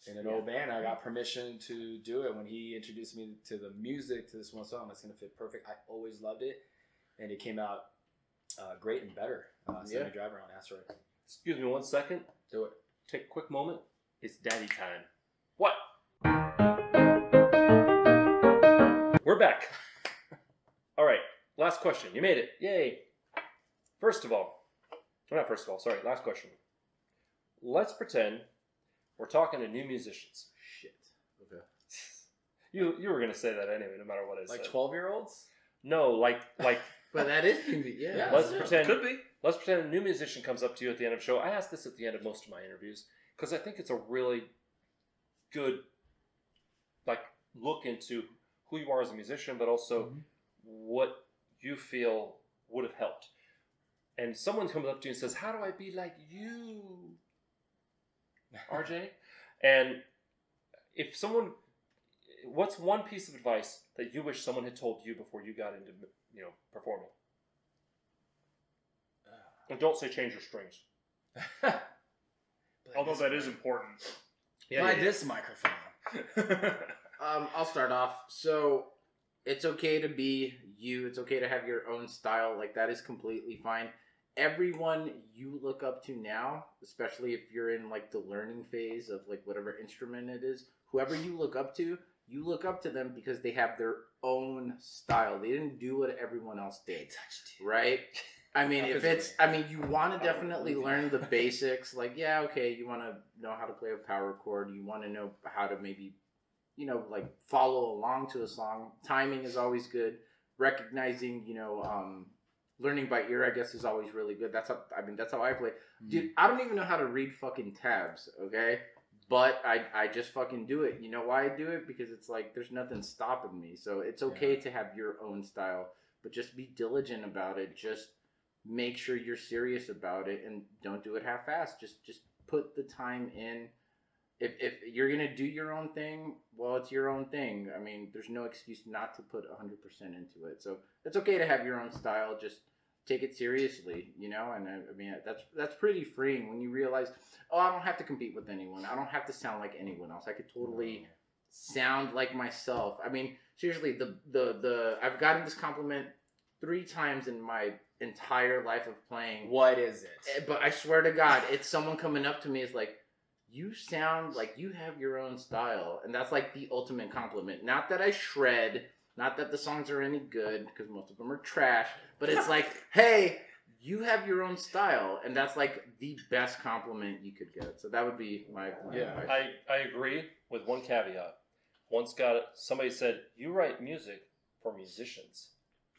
in an old band, I got permission to do it when he introduced me to the music to this one song. That's gonna fit perfect. I always loved it, and it came out uh, great and better. Uh, Sunny Yeah. Driver on Asteroid. Excuse me one second. Do it. Take a quick moment. It's daddy time. What? We're back. All right. Last question. You made it. Yay. First of all, well, not first of all. Sorry. Last question. Let's pretend we're talking to new musicians. Shit. Okay. You you were gonna say that anyway, no matter what I Like said. 12 year olds. No, like like But that is yeah. Yeah. let's Yeah, pretend could be. let's pretend a new musician comes up to you at the end of the show. I ask this at the end of most of my interviews because I think it's a really good like look into who you are as a musician, but also mm-hmm. what you feel would have helped. And someone comes up to you and says, "How do I be like you, RJ?" and if someone, what's one piece of advice that you wish someone had told you before you got into you know performing? And don't say change your strings. Although that is important. Buy this microphone. Um, I'll start off. So it's okay to be you. It's okay to have your own style. Like that is completely fine. Everyone you look up to now, especially if you're in like the learning phase of like whatever instrument it is, whoever you look up to, you look up to them because they have their own style. They didn't do what everyone else did, right? I mean, if it's, I mean, you want to definitely learn the basics. Like, yeah, okay, you want to know how to play a power chord. You want to know how to maybe, you know, like follow along to a song. Timing is always good. Recognizing, you know, um, learning by ear, I guess, is always really good. That's how, I mean, that's how I play. Dude, I don't even know how to read fucking tabs, okay? But I, I just fucking do it. You know why I do it? Because it's like there's nothing stopping me. So it's okay to have your own style, but just be diligent about it. Just make sure you're serious about it and don't do it half-assed. Just just put the time in. If, if you're gonna do your own thing, well, it's your own thing. I mean, there's no excuse not to put 100% into it. So it's okay to have your own style. Just take it seriously, you know. And I, I mean, that's that's pretty freeing when you realize, oh, I don't have to compete with anyone. I don't have to sound like anyone else. I could totally sound like myself. I mean, seriously, the the the I've gotten this compliment three times in my entire life of playing. What is Eh, it? But I swear to God, it's someone coming up to me is like, you sound like you have your own style, and that's like the ultimate compliment. Not that I shred, not that the songs are any good because most of them are trash, but it's like, hey, you have your own style, and that's like the best compliment you could get. So that would be my, my Yeah. advice. I, I agree with one caveat. Once got it, somebody said, You write music for musicians.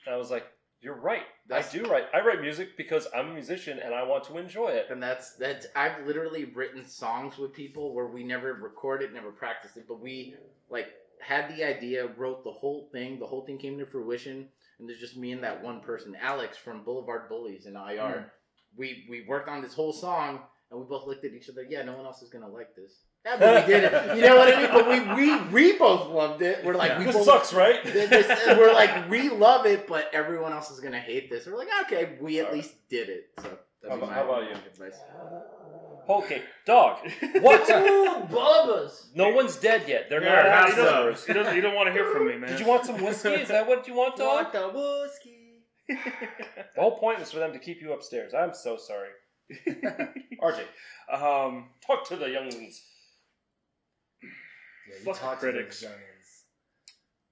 And I was like, You're right. That's- I do write. I write music because I'm a musician and I want to enjoy it. And that's that's I've literally written songs with people where we never recorded, never practiced it, but we like had the idea, wrote the whole thing, the whole thing came to fruition, and there's just me and that one person, Alex from Boulevard Bullies in IR. Hmm. We we worked on this whole song and we both looked at each other, yeah, no one else is gonna like this. Yeah, but we did it. You know what I mean? But we we we both loved it. We're like we this both sucks, right? Th- this- we're like we love it, but everyone else is gonna hate this. We're like, okay, we at Alright. least did it. So that'd How be about- my how about you? advice. Okay, dog. What? Ooh, Bubba's. no one's dead yet. They're Yeah, not he, half doesn't, members. he doesn't. He don't want to hear from me, man. Did you want some whiskey? Is that what you want, dog? Want the whiskey? The whole point was for them to keep you upstairs. I'm so sorry. RJ, um, talk to the younglings. Yeah, you Fuck talk the critics. those.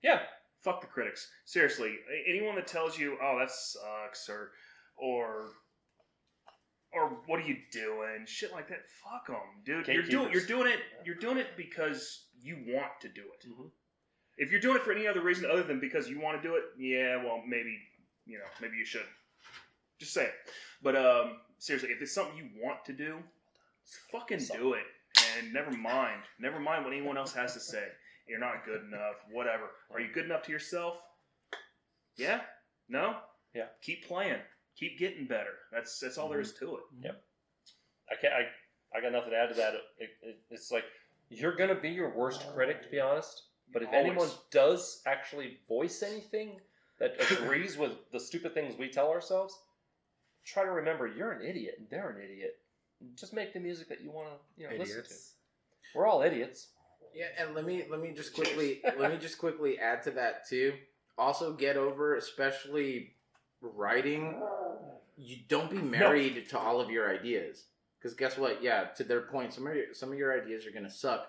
Yeah, fuck the critics. Seriously, anyone that tells you, "Oh, that sucks," or, or, or what are you doing? Shit like that. Fuck them, dude. You're doing. You're doing it. You're doing it because you want to do it. Mhm. If you're doing it for any other reason other than because you want to do it, yeah, well, maybe you know, maybe you should. Just say it. But um, seriously, if it's something you want to do, fucking do it. And never mind. Never mind what anyone else has to say. You're not good enough. Whatever. Are you good enough to yourself? Yeah. No. Yeah. Keep playing. Keep getting better. That's that's all there is to it. Yep. I can't. I, I got nothing to add to that. It, it, it's like you're gonna be your worst critic, to be honest. But if Always. anyone does actually voice anything that agrees with the stupid things we tell ourselves, try to remember you're an idiot and they're an idiot. Just make the music that you want to, you know, listen to. We're all idiots. Yeah, and let me let me just quickly let me just quickly add to that too. Also, get over, especially writing. You don't be married to all of your ideas, because guess what? Yeah, to their point, some of your, some of your ideas are gonna suck.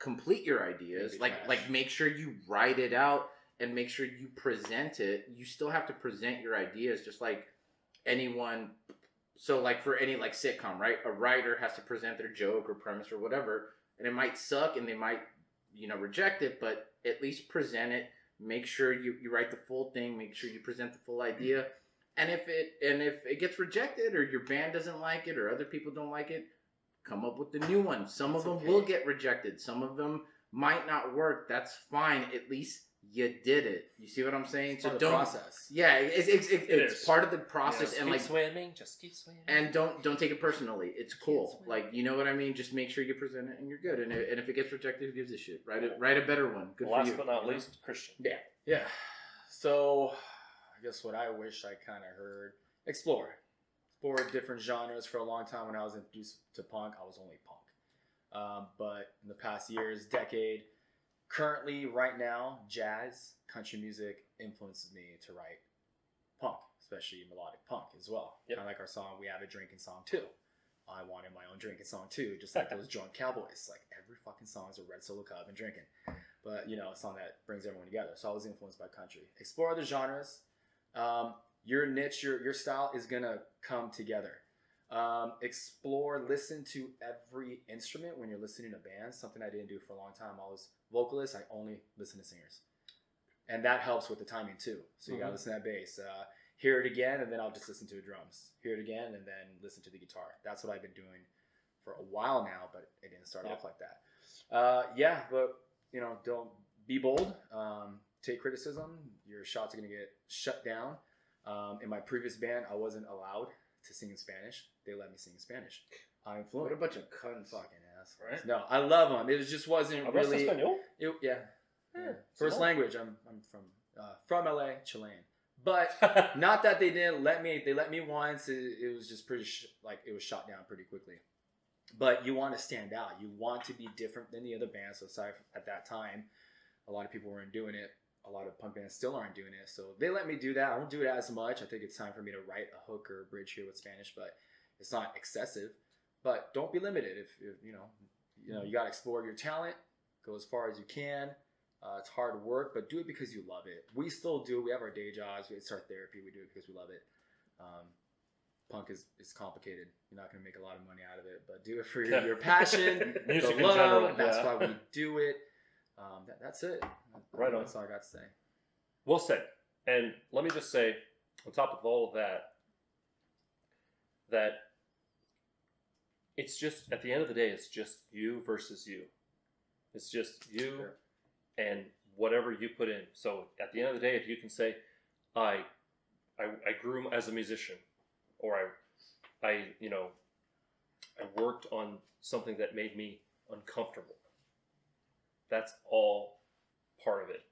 Complete your ideas, Maybe like trash. like make sure you write it out and make sure you present it. You still have to present your ideas, just like anyone. So, like for any like sitcom, right? A writer has to present their joke or premise or whatever and it might suck and they might you know reject it but at least present it make sure you, you write the full thing make sure you present the full idea. And if it and if it gets rejected or your band doesn't like it or other people don't like it come up with the new one. Some of them okay. will get rejected. Some of them might not work. That's fine. At least you did it you see what i'm saying It's part of so the don't process. yeah it's, it's, it's, It it's part of the process Just and keep like swimming. Just keep swimming. and don't don't take it personally. It's cool. Like you know what I mean. Just make sure you present it and you're good. And, it, and if it gets rejected, who gives a shit? Write it. Write a better one. Good Last for you. but not you know? least, Christian. Yeah, yeah. So, I guess what I wish I kind of heard explore, explore different genres. For a long time, when I was introduced to punk, I was only punk. Um, but in the past years, decade, currently, right now, jazz, country music influences me to write punk, especially melodic punk as well. Yep. Kind of like our song, we have a drinking song too. I wanted my own drinking song too, just like those drunk cowboys. Like every fucking song is a red solo cup and drinking but you know, a song that brings everyone together. So I was influenced by country. Explore other genres. Um, your niche, your your style is gonna come together. Um, explore, listen to every instrument when you're listening to bands. Something I didn't do for a long time. I was vocalist. I only listen to singers, and that helps with the timing too. So you gotta Mhm. listen to that bass. Uh, hear it again, and then I'll just listen to the drums. Hear it again, and then listen to the guitar. That's what I've been doing for a while now, but it didn't start Yeah. off like that. Uh, yeah, but you know, don't be bold. Um, take criticism. Your shots are gonna get shut down. Um, in my previous band, I wasn't allowed to sing in Spanish. They let me sing in Spanish. I'm fluent. What a bunch of cunts. fucking ass. Right. No, I love them. It just wasn't Hablas really. español? It, yeah. Yeah. First Simón. language. I'm I'm from uh, from LA, Chilean. But not that they didn't let me. They let me once. It, it was just pretty sh- like it was shot down pretty quickly. But you want to stand out. You want to be different than the other bands. So aside from- at that time, a lot of people weren't doing it. A lot of punk bands still aren't doing it. So they let me do that. I don't do it as much. I think it's time for me to write a hook or a bridge here with Spanish, but it's not excessive. But don't be limited. If, if you know, you know, you got to explore your talent. Go as far as you can. Uh, it's hard work, but do it because you love it. We still do. We have our day jobs. It's our therapy. We do it because we love it. Um, punk is, is complicated. You're not going to make a lot of money out of it, but do it for your, your passion, Music the love. general, That's yeah. why we do it. Um, that, that's it. Right on. That's all I got to say. Well said. And let me just say, on top of all of that, that it's just at the end of the day, it's just you versus you. It's just you Sure. and whatever you put in. So at the end of the day, if you can say, I, I, I grew as a musician, or I, I, you know, I worked on something that made me uncomfortable. That's all part of it.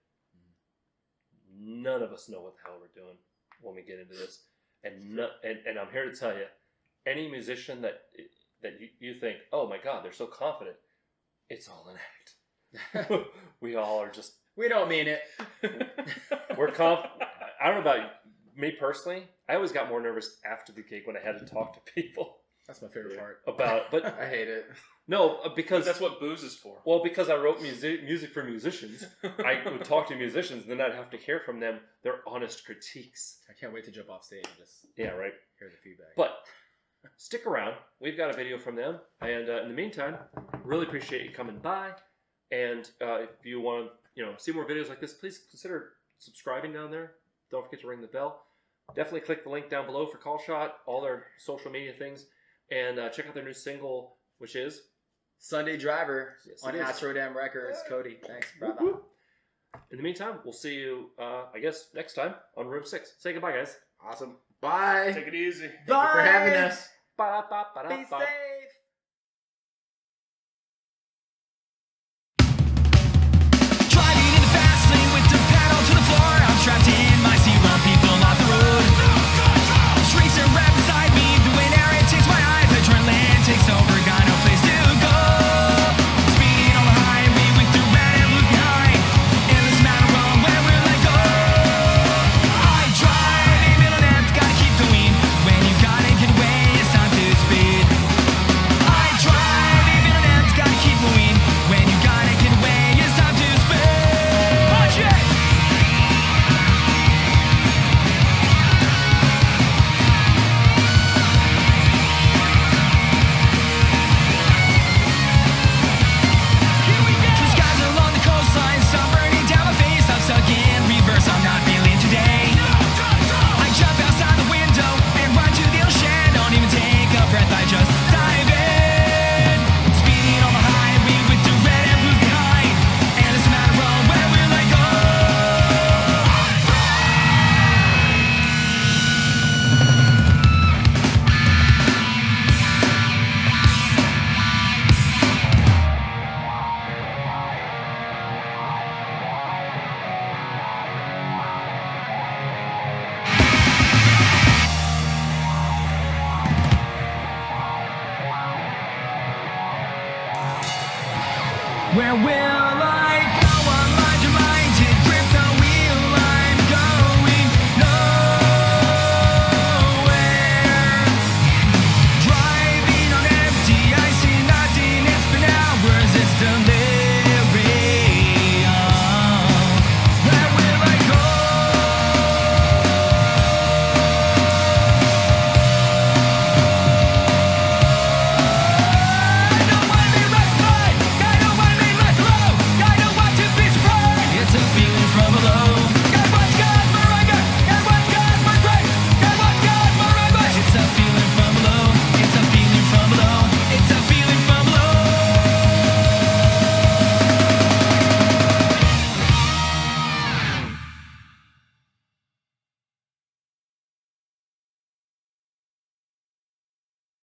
Mm-hmm. None of us know what the hell we're doing when we get into this, and no, and, and I'm here to tell you, any musician that that you, you think, oh my god, they're so confident, it's all an act. we all are just we don't mean it. we're conf. I don't know about me personally. I always got more nervous after the gig when I had to talk to people That's my favorite part. about. But I hate it. no, uh, because that's what booze is for. well, because I wrote music music for musicians. I would talk to musicians, and then I'd have to hear from them their honest critiques. I can't wait to jump off stage and just Yeah, right. hear the feedback. But stick around. We've got a video from them. And uh, in the meantime, really appreciate you coming by. And uh, if you want to, you know, see more videos like this, please consider subscribing down there. Don't forget to ring the bell. Definitely click the link down below for Call Shot, all their social media things, and uh, check out their new single, which is Sunday Driver Yes, on it is. Asteroid M Records. Cody, thanks, brother. Whoop, whoop. In the meantime, we'll see you, uh, I guess, next time on Room Six. Say goodbye, guys. Awesome. Bye. Take it easy. Thank you for having us. Ba-da-ba-ba-da-ba.